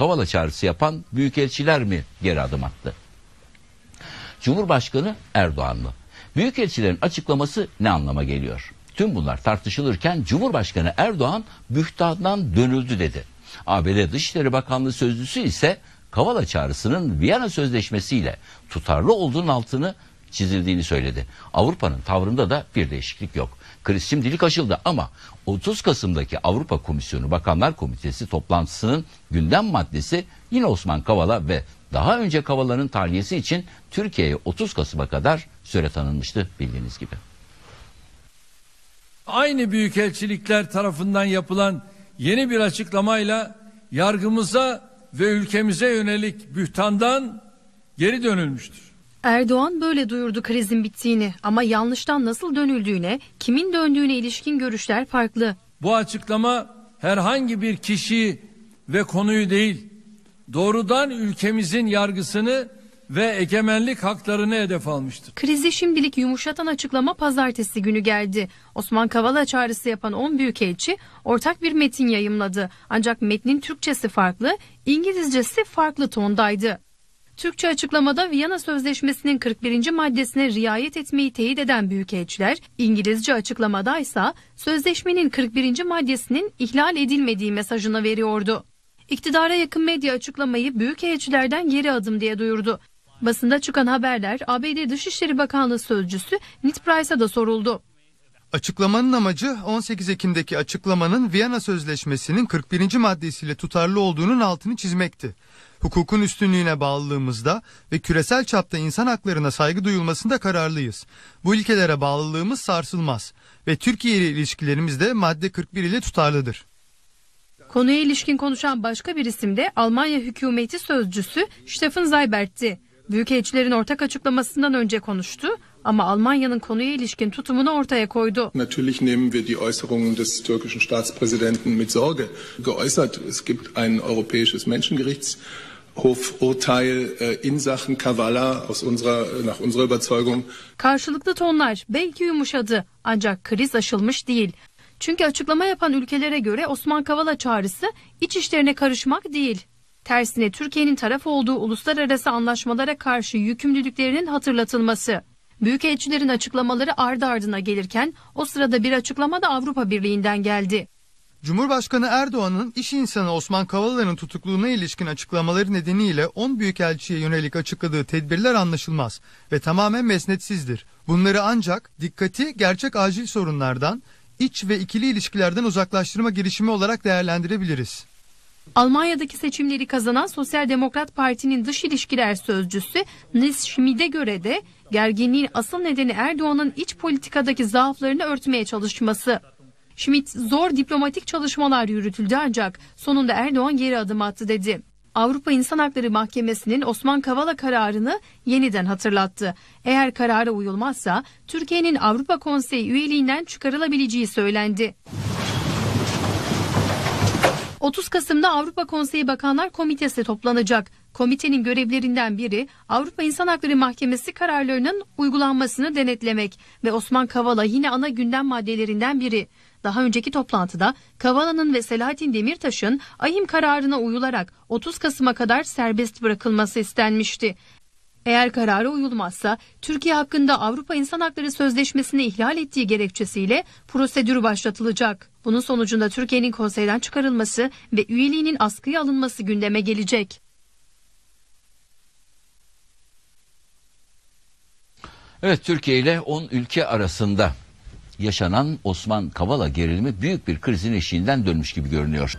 Kavala çağrısı yapan büyükelçiler mi geri adım attı? Cumhurbaşkanı Erdoğan mı? Büyükelçilerin açıklaması ne anlama geliyor? Tüm bunlar tartışılırken Cumhurbaşkanı Erdoğan bühtandan dönüldü dedi. ABD Dışişleri Bakanlığı sözcüsü ise Kavala çağrısının Viyana Sözleşmesi ile tutarlı olduğunun altını çizildiğini söyledi. Avrupa'nın tavrında da bir değişiklik yok. Kriz şimdilik aşıldı ama 30 Kasım'daki Avrupa Komisyonu Bakanlar Komitesi toplantısının gündem maddesi yine Osman Kavala ve daha önce Kavala'nın tahliyesi için Türkiye'ye 30 Kasım'a kadar süre tanınmıştı bildiğiniz gibi. Aynı büyükelçilikler tarafından yapılan yeni bir açıklamayla yargımıza ve ülkemize yönelik bühtandan geri dönülmüştür. Erdoğan böyle duyurdu krizin bittiğini ama yanlıştan nasıl dönüldüğüne, kimin döndüğüne ilişkin görüşler farklı. Bu açıklama herhangi bir kişi ve konuyu değil, doğrudan ülkemizin yargısını ve egemenlik haklarını hedef almıştır. Krizi şimdilik yumuşatan açıklama pazartesi günü geldi. Osman Kavala çağrısı yapan 10 büyükelçi ortak bir metin yayımladı. Ancak metnin Türkçesi farklı, İngilizcesi farklı tondaydı. Türkçe açıklamada Viyana Sözleşmesi'nin 41. maddesine riayet etmeyi teyit eden büyükelçiler, İngilizce açıklamada ise sözleşmenin 41. maddesinin ihlal edilmediği mesajını veriyordu. İktidara yakın medya açıklamayı büyükelçilerden geri adım diye duyurdu. Basında çıkan haberler ABD Dışişleri Bakanlığı Sözcüsü Ned Price'a da soruldu. Açıklamanın amacı 18 Ekim'deki açıklamanın Viyana Sözleşmesi'nin 41. maddesiyle tutarlı olduğunun altını çizmekti. Hukukun üstünlüğüne bağlılığımızda ve küresel çapta insan haklarına saygı duyulmasında kararlıyız. Bu ilkelere bağlılığımız sarsılmaz ve Türkiye ile ilişkilerimiz de madde 41 ile tutarlıdır. Konuya ilişkin konuşan başka bir isim de Almanya hükümeti sözcüsü Steffen Seibert'ti. Büyükelçilerin ortak açıklamasından önce konuştu ama Almanya'nın konuya ilişkin tutumunu ortaya koydu. Natürlich nehmen wir die Äußerungen des türkischen Staatspräsidenten mit Sorge geäußert. Es gibt ein europäisches Menschengerichtshof-Urteil in Sachen Kavala aus unserer, nach unserer Überzeugung. Karşılıklı tonlar belki yumuşadı ancak kriz aşılmış değil. Çünkü açıklama yapan ülkelere göre Osman Kavala çağrısı iç işlerine karışmak değil. Tersine Türkiye'nin taraf olduğu uluslararası anlaşmalara karşı yükümlülüklerinin hatırlatılması. Büyükelçilerin açıklamaları ardı ardına gelirken o sırada bir açıklama da Avrupa Birliği'nden geldi. Cumhurbaşkanı Erdoğan'ın iş insanı Osman Kavala'nın tutukluğuna ilişkin açıklamaları nedeniyle 10 büyükelçiye yönelik açıkladığı tedbirler anlaşılmaz ve tamamen mesnetsizdir. Bunları ancak dikkati gerçek acil sorunlardan, iç ve ikili ilişkilerden uzaklaştırma girişimi olarak değerlendirebiliriz. Almanya'daki seçimleri kazanan Sosyal Demokrat Parti'nin dış ilişkiler sözcüsü Nils Schmid'e göre de gerginliğin asıl nedeni Erdoğan'ın iç politikadaki zaaflarını örtmeye çalışması. Schmidt zor diplomatik çalışmalar yürütüldü ancak sonunda Erdoğan geri adım attı dedi. Avrupa İnsan Hakları Mahkemesi'nin Osman Kavala kararını yeniden hatırlattı. Eğer karara uyulmazsa Türkiye'nin Avrupa Konseyi üyeliğinden çıkarılabileceği söylendi. 30 Kasım'da Avrupa Konseyi Bakanlar Komitesi toplanacak. Komitenin görevlerinden biri Avrupa İnsan Hakları Mahkemesi kararlarının uygulanmasını denetlemek ve Osman Kavala yine ana gündem maddelerinden biri. Daha önceki toplantıda Kavala'nın ve Selahattin Demirtaş'ın ahim kararına uyularak 30 Kasım'a kadar serbest bırakılması istenmişti. Eğer karara uyulmazsa Türkiye hakkında Avrupa İnsan Hakları Sözleşmesi'ni ihlal ettiği gerekçesiyle prosedür başlatılacak. Bunun sonucunda Türkiye'nin konseyden çıkarılması ve üyeliğinin askıya alınması gündeme gelecek. Evet Türkiye ile 10 ülke arasında yaşanan Osman Kavala gerilimi büyük bir krizin eşiğinden dönmüş gibi görünüyor.